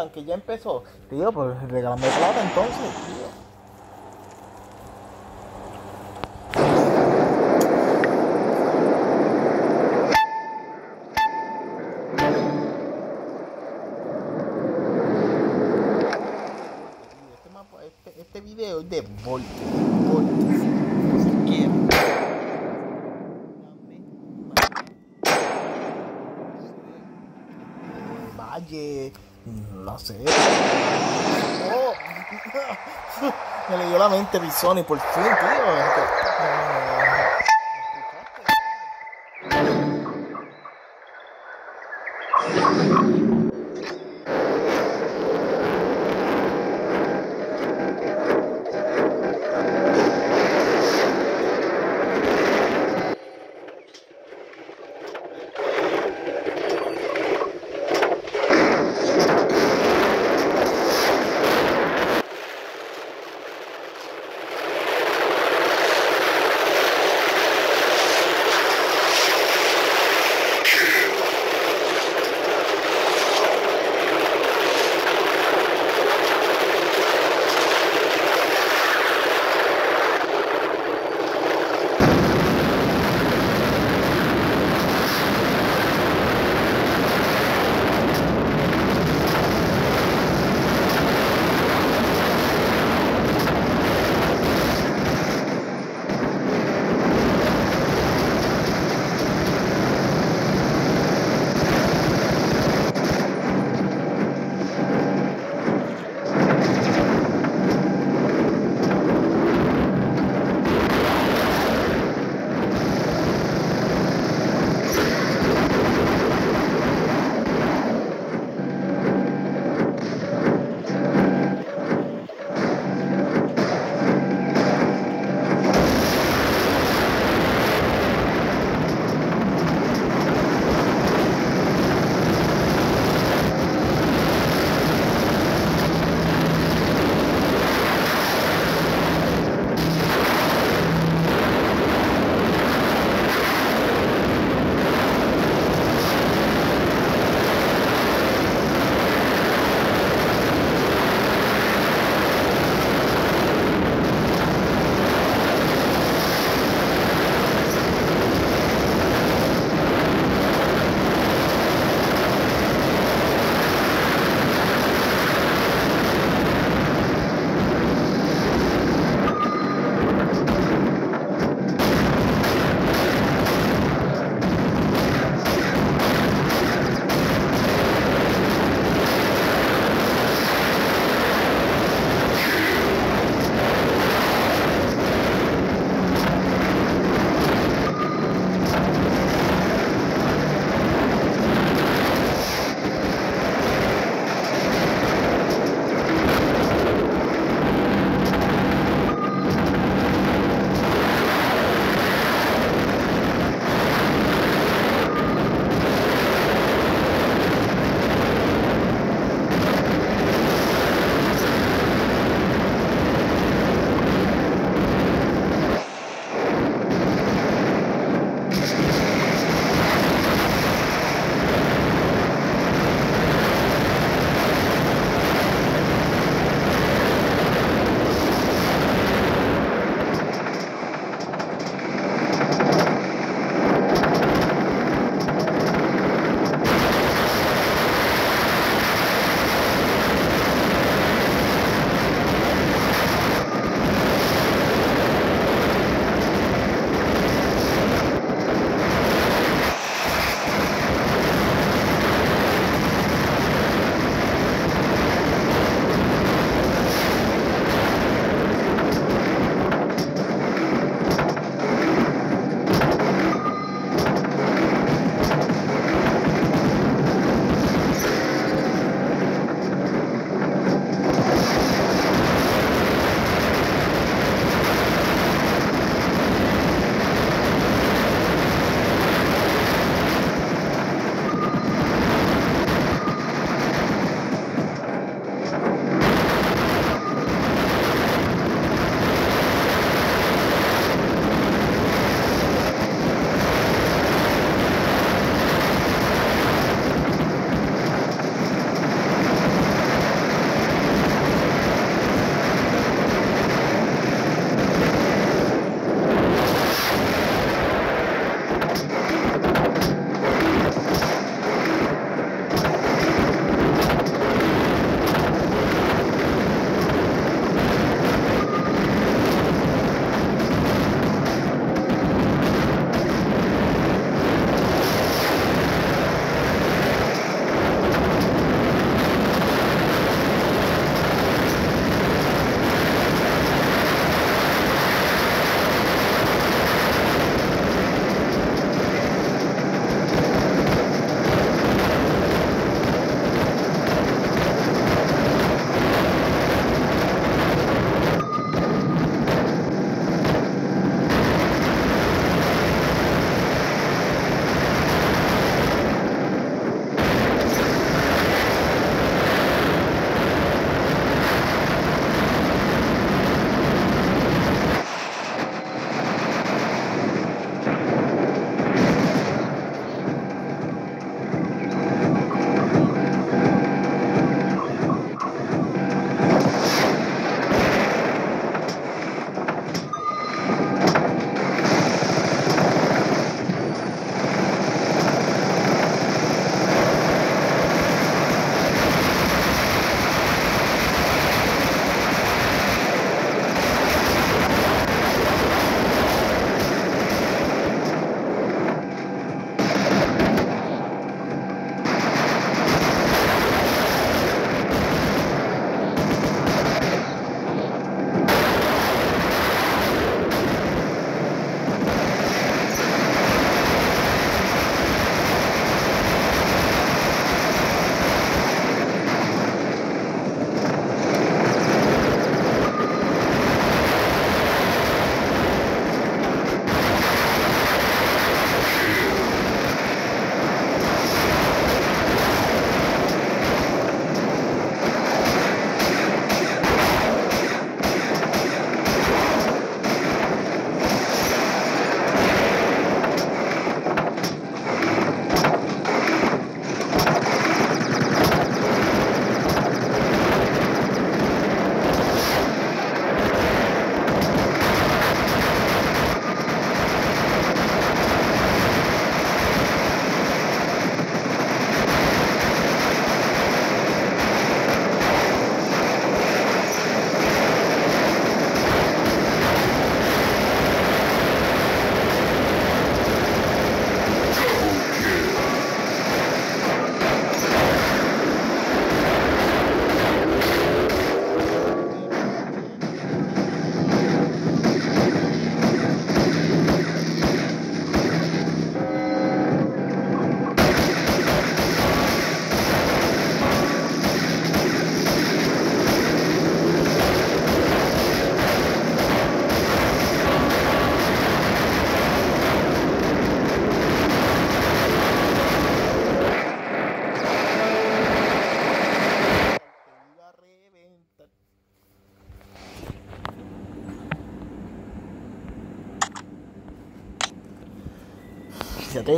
clan que ya empezó. Tío, pues regálame plata entonces, tío. Este, este, este video es de Volt. Mm, la sé. Oh. Me le dio la mente Bisoni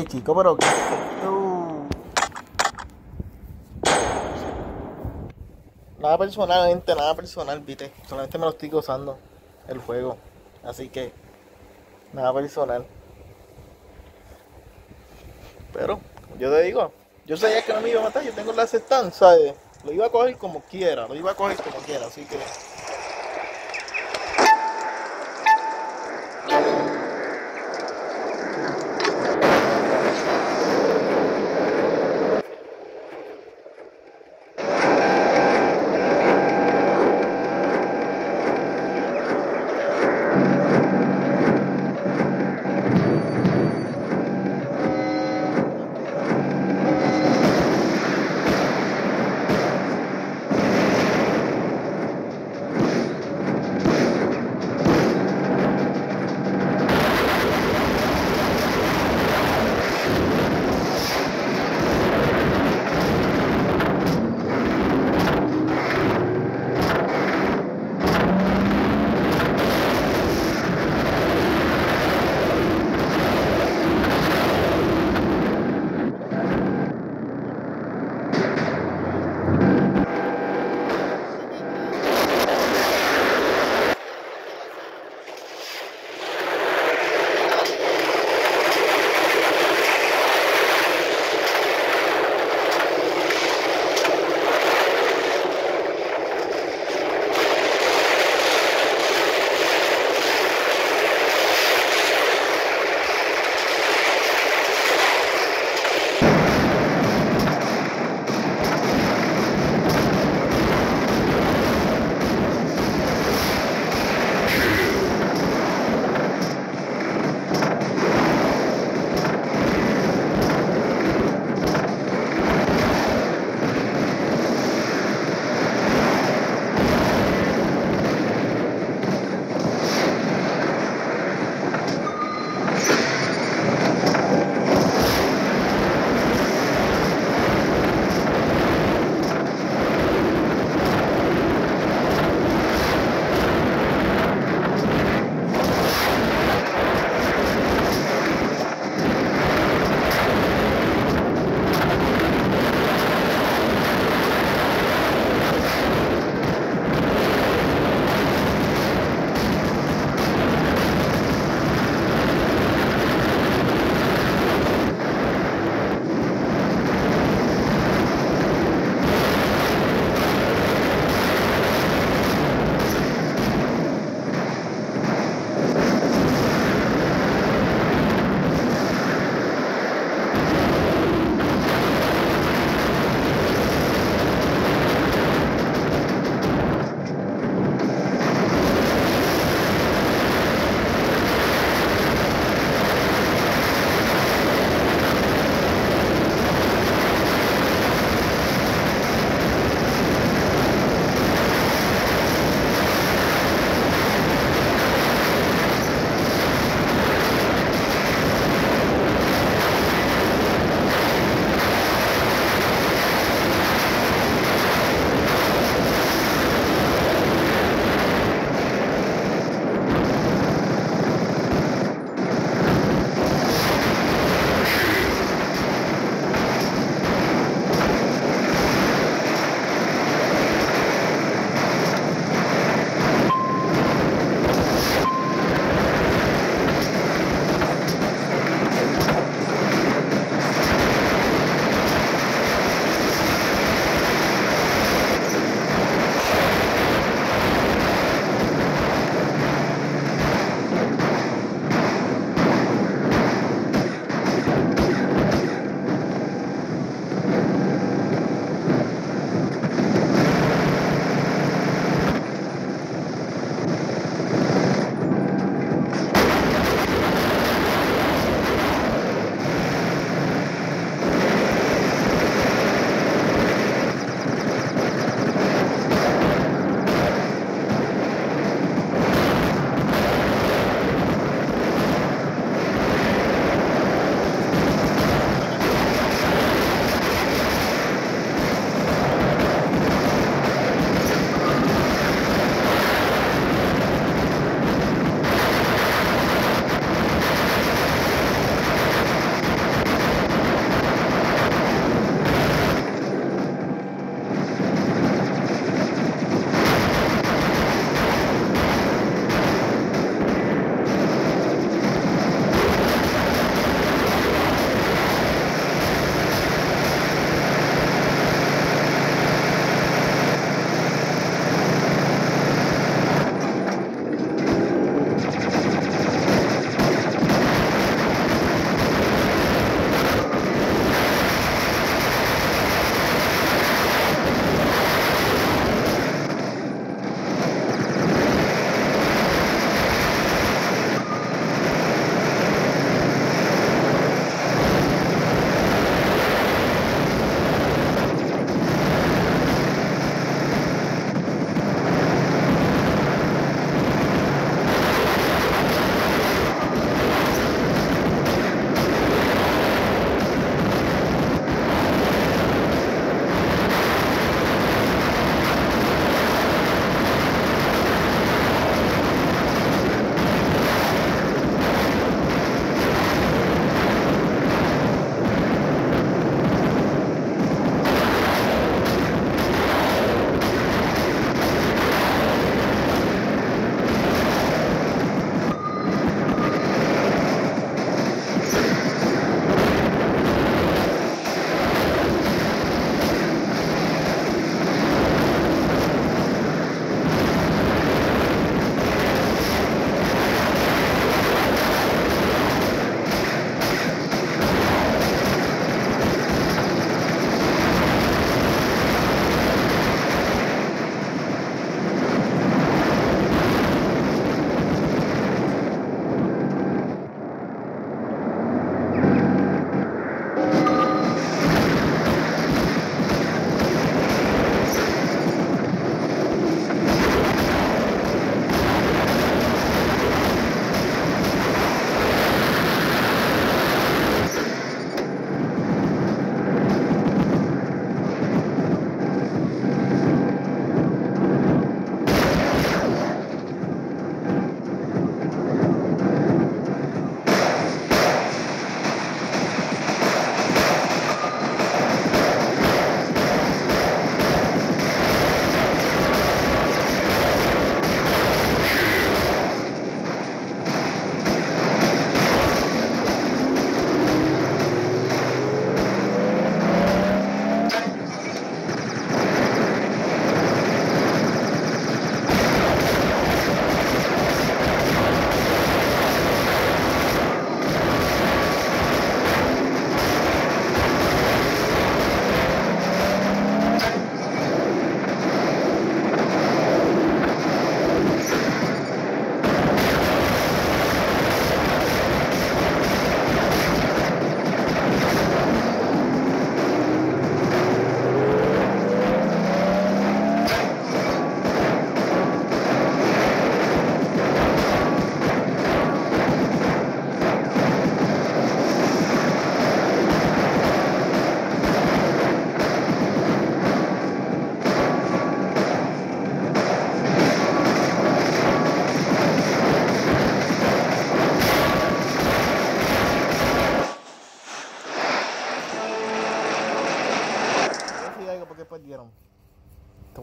chico, pero. Nada personal, gente, nada personal, viste. Solamente me lo estoy gozando el juego. Así que, nada personal. Pero, yo te digo, yo sabía que no me iba a matar, yo tengo la aceptanza, ¿sabes? Lo iba a coger como quiera, lo iba a coger como quiera, así que...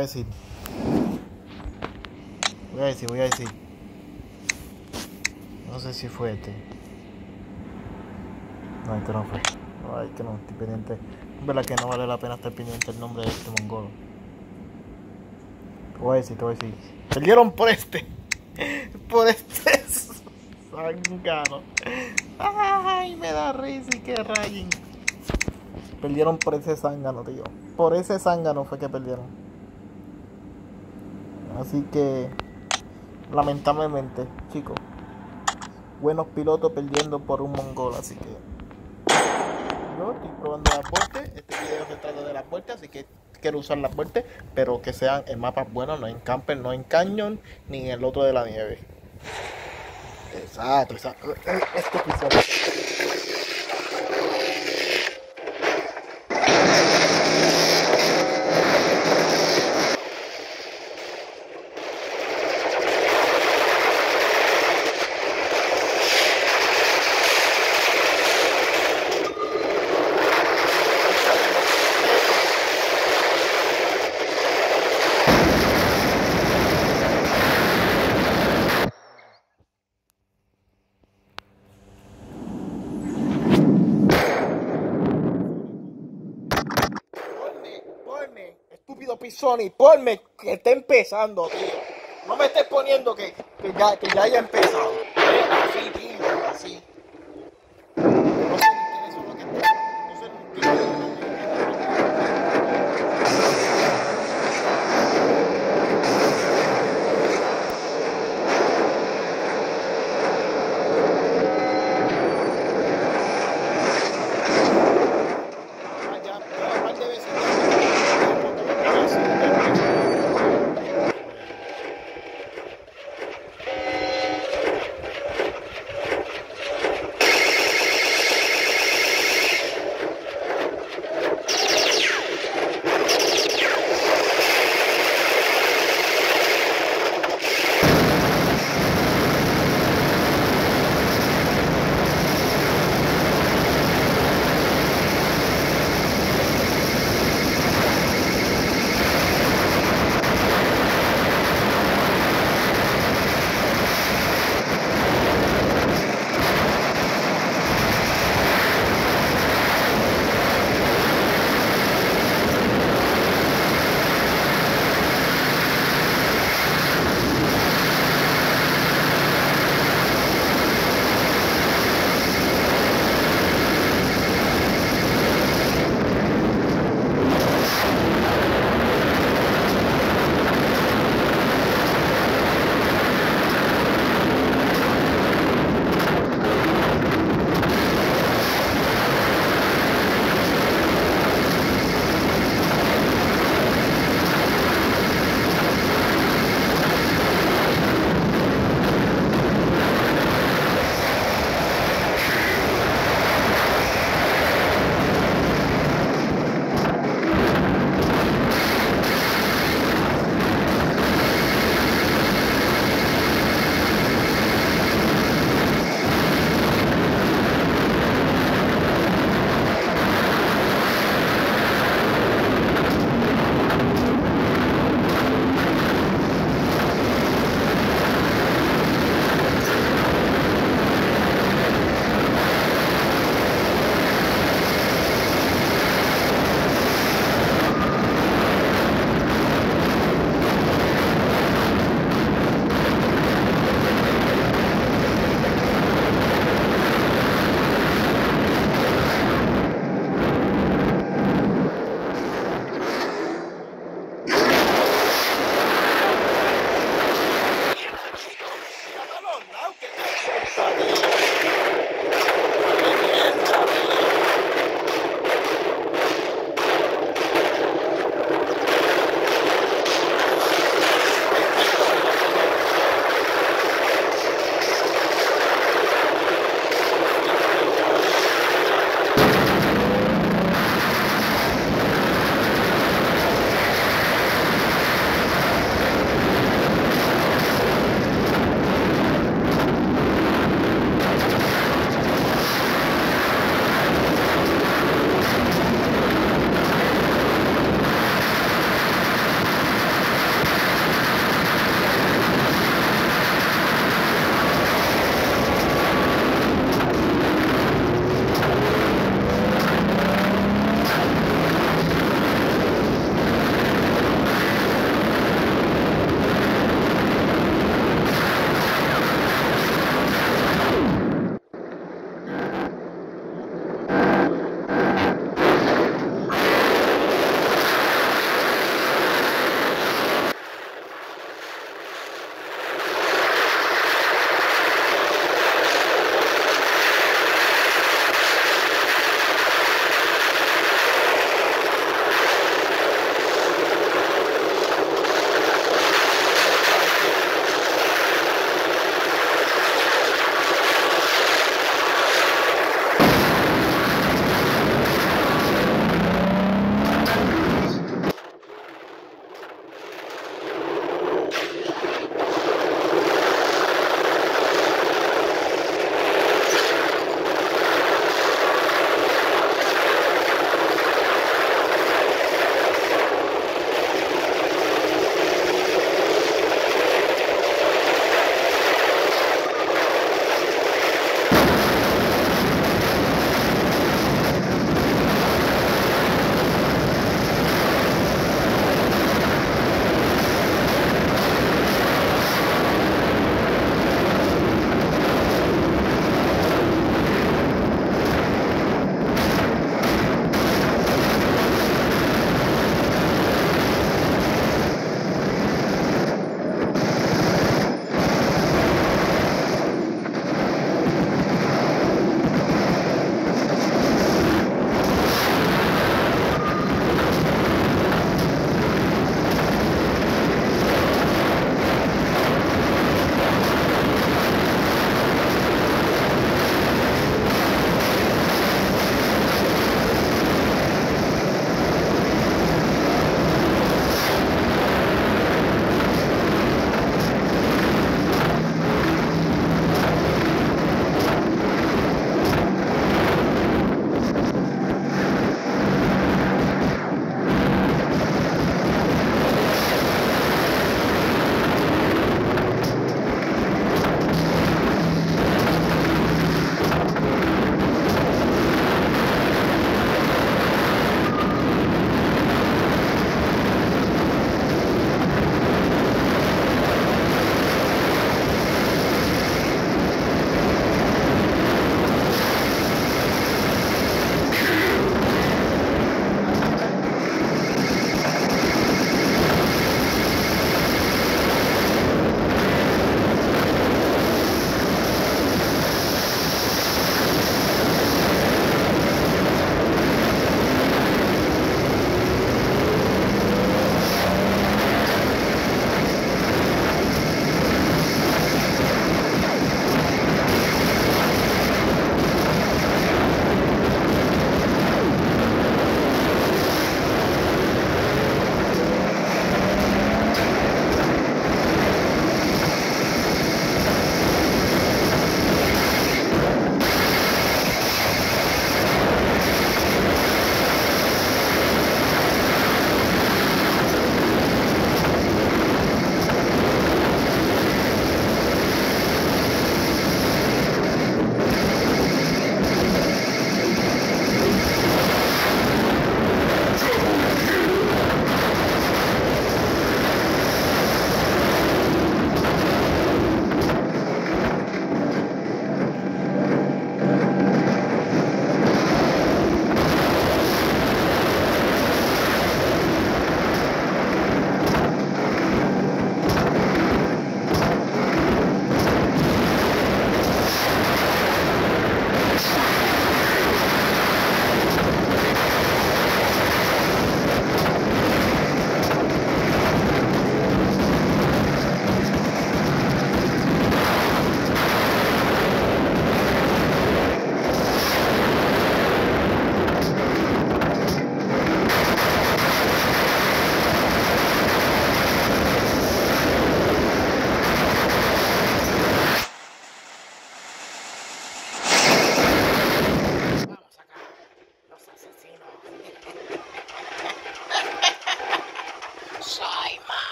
voy a decir. Voy a decir, voy a decir. No sé si fue este. No, este no fue. Hay que no, estoy pendiente. Es verdad que no vale la pena estar pendiente el nombre de este mongolo. Te voy a decir, te voy a decir. Perdieron por este. Por este zángano. Ay, me da risa y que rayen. Perdieron por ese zángano, tío. Por ese zángano fue que perdieron. Así que, lamentablemente, chicos, buenos pilotos perdiendo por un mongol. Así que, yo estoy probando las vueltas. Este video se trata de las vueltas, así que quiero usar las vueltas, pero que sean en mapas buenos, no en camper, no en cañón, ni en el otro de la nieve. Exacto, exacto. Esto Pisoni, ponme que está empezando, tío. No me estés poniendo que, ya, que ya haya empezado.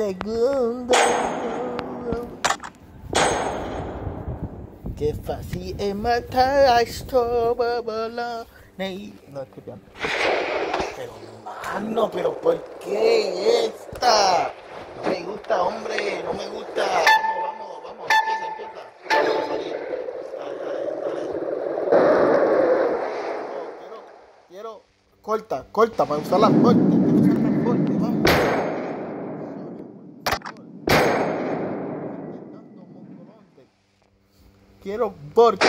Segundo? Qué fácil es matar a esto. No, estoy bien. Pero, mano, pero ¿por qué esta? No me gusta, hombre, no me gusta. Vamos, vamos, vamos, empieza, empieza. Dale, dale, dale. Quiero, quiero, corta, corta, para usar las fuertes. Quiero usar las fuertes, vamos. Quiero Borg.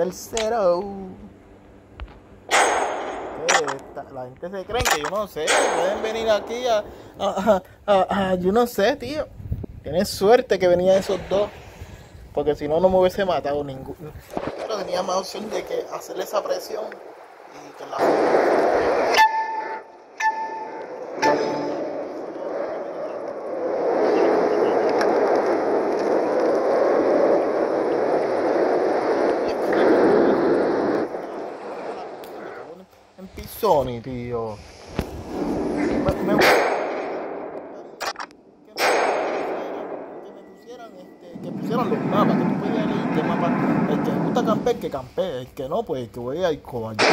Tercero. La gente se cree que yo no sé. Pueden venir aquí a, a, a, Yo no sé, tío. Tienes suerte que venían esos dos. Porque si no, no me hubiese matado ninguno. Pero tenía más opción de que hacerle esa presión y que la. Sony, tío. Me, me, que este, pusieran los mapas, que tú podías elegir qué mapa. El que gusta campear, que campee. El que no, pues que voy a ir cobarde.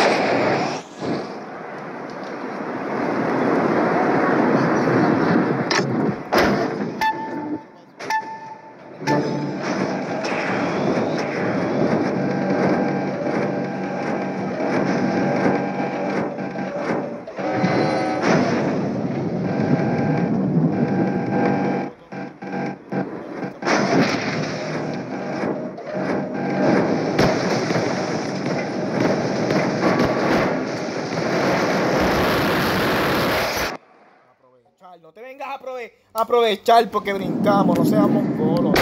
Aprovechar porque brincamos, no seamos golos.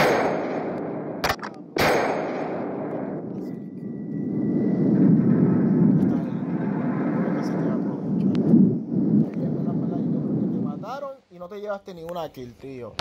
Y no te llevaste ni una kill, tío.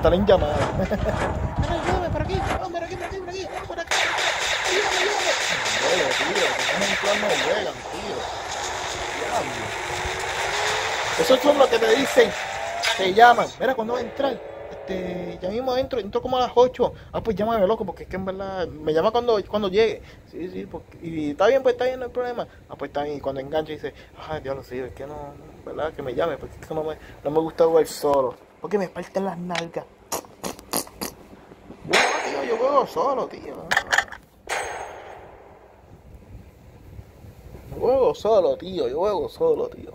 Estar en llamada. Ayúdame por aquí, por aquí, por aquí, por aquí, por aquí. Ayúdame, ayúdame. Tío, no juegan, tío. Diablo. Esos son que te dicen, te llaman. Mira, cuando va a entrar, este, ya mismo entro, entro como a las 8. Ah, pues llámame loco, porque es que en verdad me llama cuando, cuando llegue. Sí, sí, porque, y está bien, pues está bien, no hay problema. Ah, pues está bien, y cuando enganche dice, ay, Dios lo sé, es que no, ¿verdad? Que me llame, porque es que no me, no me gusta jugar solo. Porque me parten las nalgas. Tío, yo juego solo, tío. Yo juego solo, tío, yo juego solo, tío.